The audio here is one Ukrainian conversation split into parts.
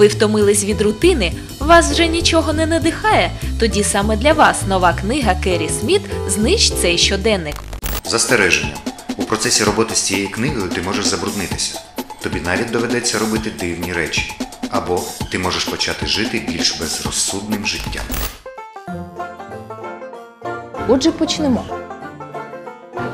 Ви втомились від рутини, вас вже нічого не надихає. Тоді саме для вас нова книга Керрі Сміт Знищ цей щоденник. Застереження. У процесі роботи з цією книгою ти можеш забруднитися. Тобі навіть доведеться робити дивні речі. Або ти можеш почати жити більш безрозсудним життям. Отже, почнемо.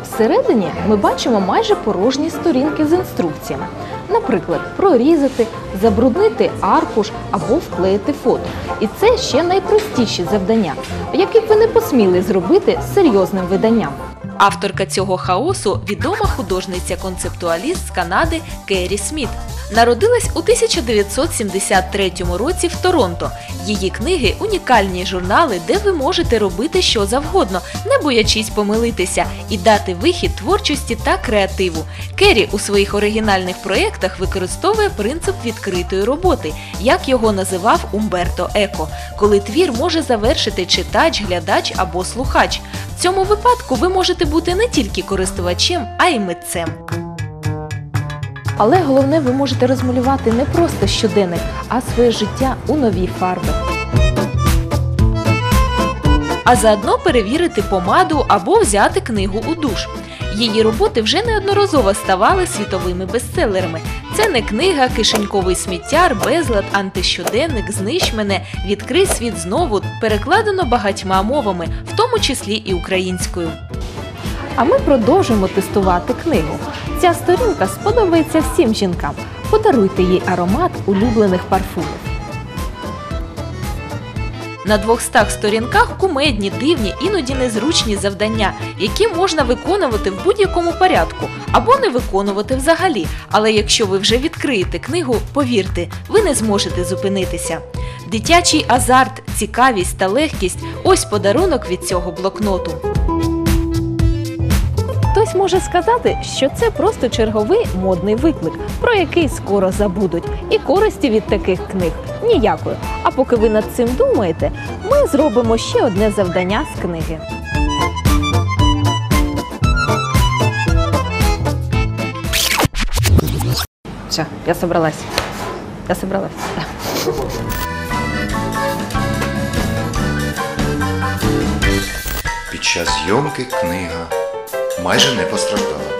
Всередині ми бачимо майже порожні сторінки з інструкціями. Наприклад, прорізати, забруднити аркуш або вклеїти фото. І це ще найпростіші завдання, які б ви не посміли зробити з серйозним виданням. Авторка цього хаосу відома художниця-концептуаліст з Канади Керрі Сміт. Народилась у 1973 році в Торонто. Її книги унікальні журнали, де ви можете робити що завгодно, не боячись помилитися і дати вихід творчості та креативу. Керрі у своїх оригінальних проєктах використовує принцип відкритої роботи, як його називав Умберто Еко, коли твір може завершити читач, глядач або слухач. Цьому випадку ви можете бути не тільки користувачем, а й митцем. Але головне, ви можете розмалювати не просто щоденник, а своє життя у новій фарби. а заодно перевірити помаду або взяти книгу у душ. Її роботи вже неодноразово ставали світовими бестселерами. Це не книга, кишеньковий сміттяр, безлад, антищоденник, знищ мене, відкрий світ знову перекладено багатьма мовами, в тому числі і українською. А ми продовжуємо тестувати книгу. Ця сторінка сподобається всім жінкам. Подаруйте їй аромат улюблених парфумів. На 200 сторінках кумедні, дивні, іноді незручні завдання, які можна виконувати в будь-якому порядку або не виконувати взагалі. Але якщо ви вже відкриєте книгу, повірте, ви не зможете зупинитися. Дитячий азарт, цікавість та легкість ось подарунок від цього блокноту. Хтось може сказати, що це просто черговий модний виклик, про який скоро забудуть, і користі від таких книг ніякої. А поки ви над цим думаєте, ми зробимо ще одне завдання з книги. Все, я собралась. Я собралась. Під час зйомки книга майже не постраждала.